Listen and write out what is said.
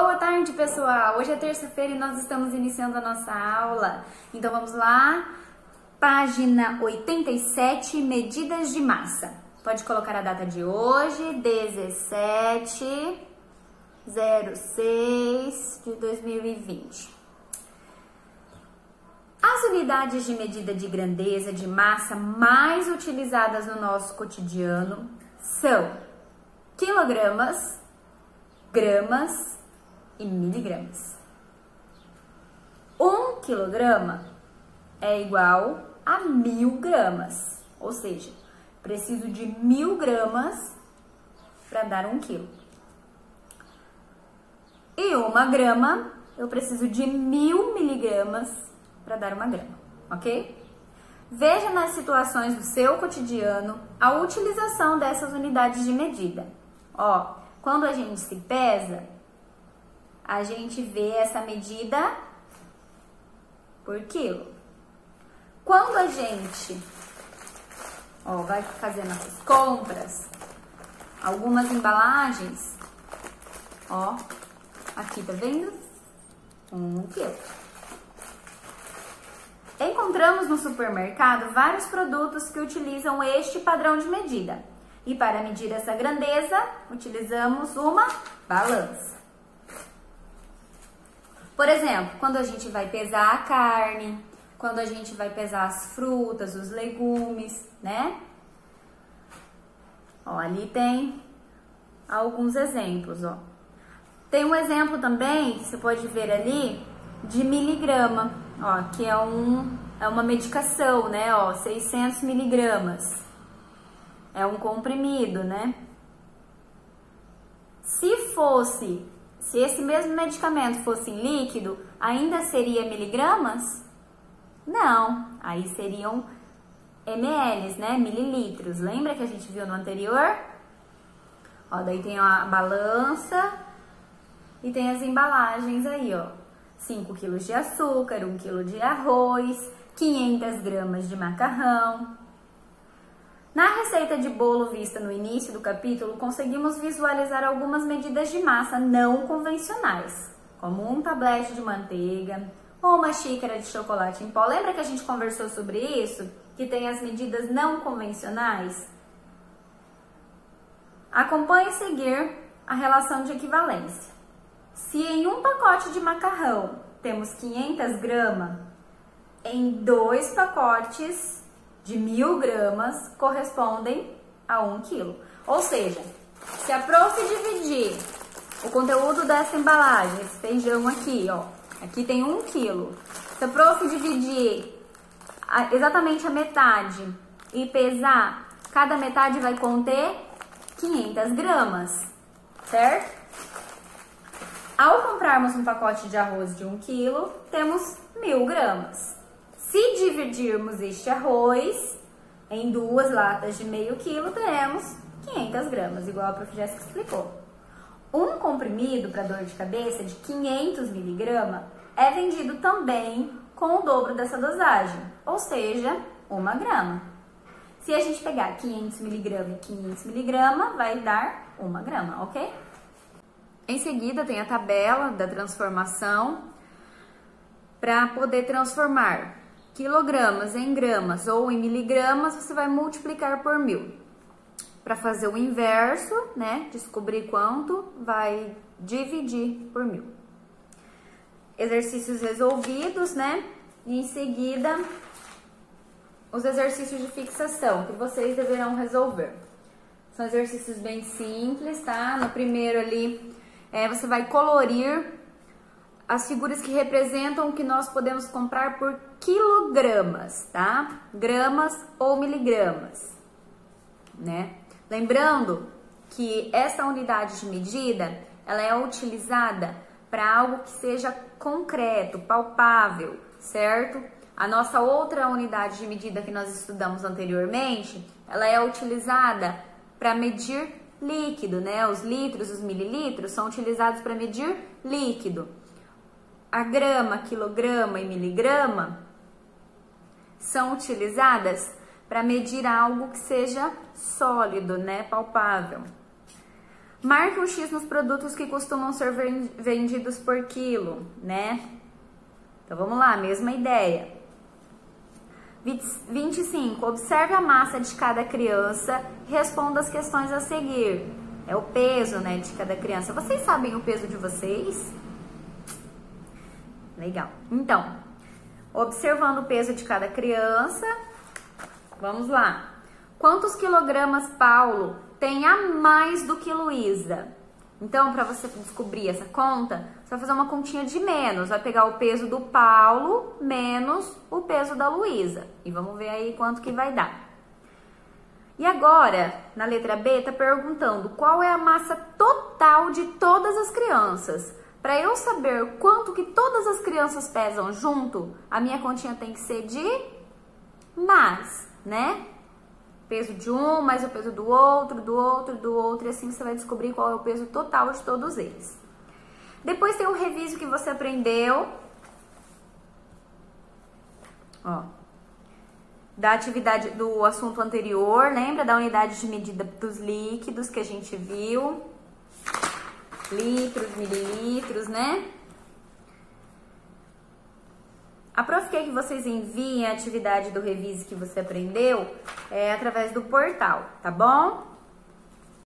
Boa tarde, pessoal! Hoje é terça-feira e nós estamos iniciando a nossa aula. Então vamos lá, página 87, medidas de massa. Pode colocar a data de hoje, 17 06 de 2020. As unidades de medida de grandeza de massa mais utilizadas no nosso cotidiano são quilogramas, gramas e miligramas. Um quilograma é igual a mil gramas, ou seja, preciso de mil gramas para dar um quilo. E uma grama, eu preciso de mil miligramas para dar uma grama, ok? Veja nas situações do seu cotidiano a utilização dessas unidades de medida. Ó, quando a gente se pesa, a gente vê essa medida por quilo. Quando a gente ó, vai fazer nossas compras, algumas embalagens, ó, aqui tá vendo? Um quilo. Encontramos no supermercado vários produtos que utilizam este padrão de medida. E para medir essa grandeza, utilizamos uma balança. Por exemplo, quando a gente vai pesar a carne, quando a gente vai pesar as frutas, os legumes, né? Ó, ali tem alguns exemplos, ó. Tem um exemplo também, você pode ver ali, de miligrama, ó, que é, um, é uma medicação, né, ó, 600 miligramas. É um comprimido, né? Se fosse se esse mesmo medicamento fosse em líquido, ainda seria miligramas? Não, aí seriam ml, né? Mililitros. Lembra que a gente viu no anterior? Ó, daí tem a balança e tem as embalagens aí, ó. 5 quilos de açúcar, 1 quilo de arroz, 500 gramas de macarrão, na receita de bolo vista no início do capítulo, conseguimos visualizar algumas medidas de massa não convencionais, como um tablete de manteiga ou uma xícara de chocolate em pó. Lembra que a gente conversou sobre isso? Que tem as medidas não convencionais? Acompanhe seguir a relação de equivalência. Se em um pacote de macarrão temos 500 gramas, em dois pacotes de mil gramas correspondem a um quilo. Ou seja, se a prof dividir o conteúdo dessa embalagem, esse feijão aqui, ó, aqui tem um quilo. Se a prof dividir a, exatamente a metade e pesar, cada metade vai conter 500 gramas, certo? Ao comprarmos um pacote de arroz de 1 quilo, temos mil gramas. Se dividirmos este arroz em duas latas de meio quilo, teremos 500 gramas, igual a prof. Jéssica explicou. Um comprimido para dor de cabeça de 500 miligramas é vendido também com o dobro dessa dosagem, ou seja, uma grama. Se a gente pegar 500 miligramas e 500 miligramas, vai dar uma grama, ok? Em seguida, tem a tabela da transformação para poder transformar quilogramas em gramas ou em miligramas, você vai multiplicar por mil. Para fazer o inverso, né, descobrir quanto, vai dividir por mil. Exercícios resolvidos, né? E em seguida, os exercícios de fixação que vocês deverão resolver. São exercícios bem simples, tá? No primeiro ali, é, você vai colorir as figuras que representam o que nós podemos comprar por quilogramas, tá? Gramas ou miligramas, né? Lembrando que essa unidade de medida, ela é utilizada para algo que seja concreto, palpável, certo? A nossa outra unidade de medida que nós estudamos anteriormente, ela é utilizada para medir líquido, né? Os litros, os mililitros são utilizados para medir líquido a grama, quilograma e miligrama são utilizadas para medir algo que seja sólido, né, palpável. Marque um X nos produtos que costumam ser vendidos por quilo, né? Então vamos lá, mesma ideia. 25. Observe a massa de cada criança e responda as questões a seguir. É o peso, né, de cada criança. Vocês sabem o peso de vocês? Legal. Então, observando o peso de cada criança, vamos lá. Quantos quilogramas Paulo tem a mais do que Luísa? Então, para você descobrir essa conta, você vai fazer uma continha de menos. Vai pegar o peso do Paulo menos o peso da Luísa. E vamos ver aí quanto que vai dar. E agora, na letra B, tá perguntando qual é a massa total de todas as crianças. Para eu saber quanto que todas as crianças pesam junto, a minha continha tem que ser de mais, né? Peso de um, mais o peso do outro, do outro, do outro, e assim você vai descobrir qual é o peso total de todos eles. Depois tem o reviso que você aprendeu. Ó. Da atividade do assunto anterior, lembra da unidade de medida dos líquidos que a gente viu? Litros, mililitros, né? A prof quer que vocês enviem a atividade do Revise que você aprendeu é, através do portal, tá bom?